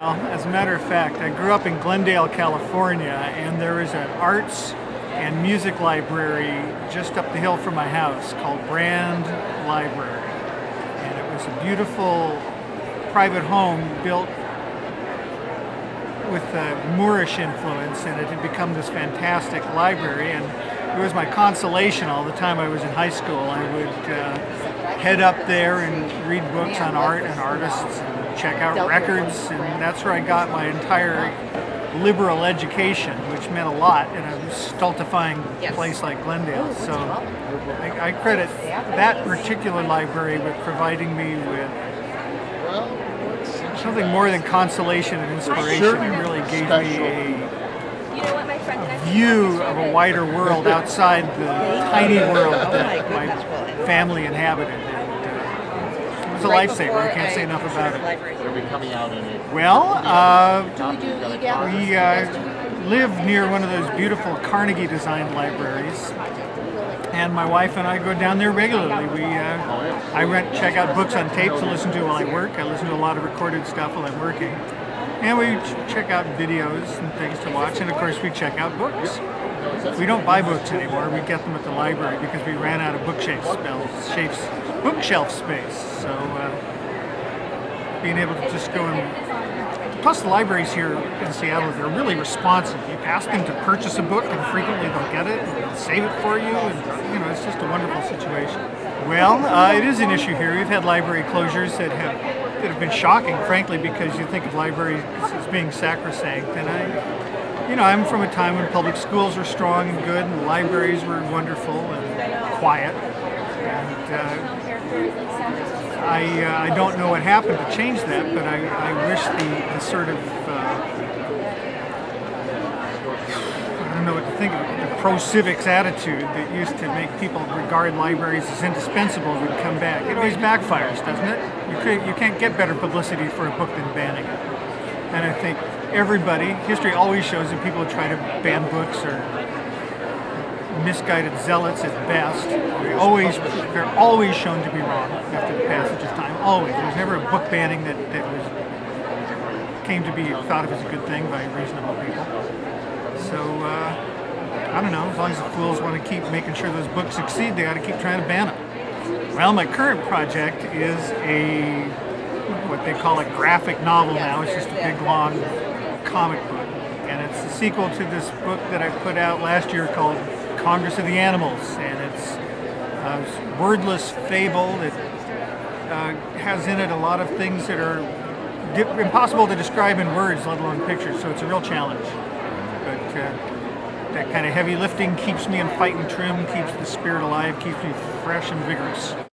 Well, as a matter of fact, I grew up in Glendale, California, and there is an arts and music library just up the hill from my house called Brand Library. And it was a beautiful private home built with a Moorish influence, and it had become this fantastic library. And it was my consolation all the time I was in high school. I would uh, head up there and read books on art and artists and check out records, and that's where I got my entire liberal education, which meant a lot in a stultifying place like Glendale. So I, I credit that particular library with providing me with something more than consolation and inspiration. It really gave me a You know what, my friend? And I view of a wider world outside the tiny world oh that my family inhabited. And, it was a lifesaver. I can't say enough about it. It'll be coming out in it. Well, uh, Top, you've got a car. we uh, live near one of those beautiful Carnegie designed libraries. And my wife and I go down there regularly. We, uh, I rent, check out books on tape to listen to while I work. I listen to a lot of recorded stuff while I'm working. And we ch- check out videos and things to watch. And of course, we check out books. We don't buy books anymore. We get them at the library because we ran out of bookshelf shapes, bookshelf space. So uh, being able to just go and plus the libraries here in Seattle they're really responsive. You ask them to purchase a book and frequently they'll get it and save it for you and you know it's just a wonderful situation. Well, uh, it is an issue here. We've had library closures that have that have been shocking, frankly, because you think of libraries as being sacrosanct. And I, you know, I'm from a time when public schools were strong and good, and libraries were wonderful and quiet. And uh, I, uh, I don't know what happened to change that, but I, I wish the, the sort of uh, I don't know what to think of it. The pro civics attitude that used to make people regard libraries as indispensable would come back. It always backfires, doesn't it? You, could, you can't get better publicity for a book than banning it. And I think everybody, history always shows that people try to ban books are misguided zealots at best. They always, they're always shown to be wrong after the passage of time. Always. There's never a book banning that, that was came to be thought of as a good thing by reasonable people. So, uh, I don't know, as long as the fools want to keep making sure those books succeed, they got to keep trying to ban them. Well, my current project is a, what they call a graphic novel now. It's just a big, long comic book. And it's a sequel to this book that I put out last year called Congress of the Animals. And it's a wordless fable that uh, has in it a lot of things that are di- impossible to describe in words, let alone pictures. So it's a real challenge. But uh, that kind of heavy lifting keeps me in fighting trim, keeps the spirit alive, keeps me fresh and vigorous.